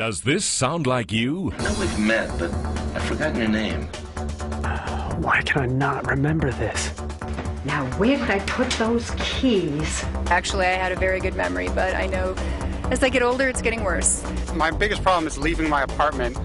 Does this sound like you? I know we've met, but I've forgotten your name. Uh, why can I not remember this? Now, where did I put those keys? Actually, I had a very good memory, but I know as I get older, it's getting worse. My biggest problem is leaving my apartment,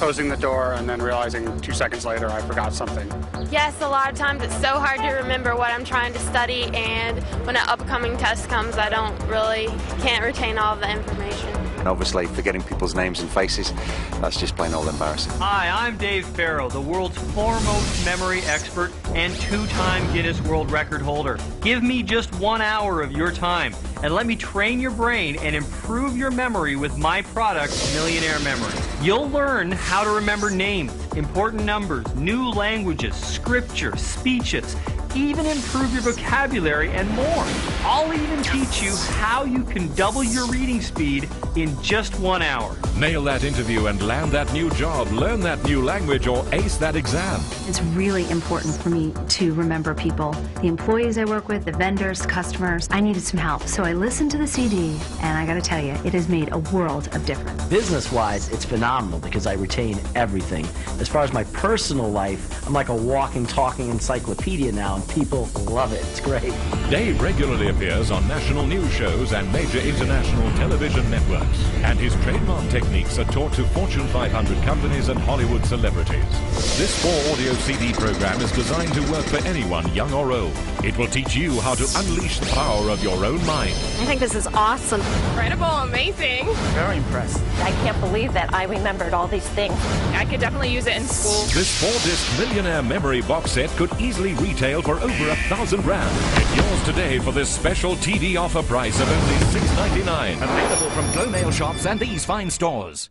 closing the door, and then realizing two seconds later I forgot something. Yes, a lot of times it's so hard to remember what I'm trying to study, and when an upcoming test comes, I don't really can't retain all the information. And obviously, forgetting people's names and faces, that's just plain old embarrassing. Hi, I'm Dave Farrow, the world's foremost memory expert and two time Guinness World Record holder. Give me just one hour of your time and let me train your brain and improve your memory with my product, Millionaire Memory. You'll learn how to remember names, important numbers, new languages, scripture, speeches even improve your vocabulary and more. I'll even teach you how you can double your reading speed in just one hour. Nail that interview and land that new job, learn that new language, or ace that exam. It's really important for me to remember people. The employees I work with, the vendors, customers. I needed some help. So I listened to the CD, and I gotta tell you, it has made a world of difference. Business wise, it's phenomenal because I retain everything. As far as my personal life, I'm like a walking, talking encyclopedia now and people love it. It's great. Dave regularly appears on national news shows and major international television networks, and his trademark techniques are taught to Fortune 500 companies and Hollywood celebrities. This four audio CD program is designed to work for anyone, young or old. It will teach you how to unleash the power of your own mind. I think this is awesome. Incredible, amazing. Very impressed. I can't believe that I remembered all these things. I could definitely use it in school. This four-disc millionaire memory box set could easily retail for over a thousand rand. Get yours today for this special TV offer price of only $6.99. Available from Glomail shops and these fine stores.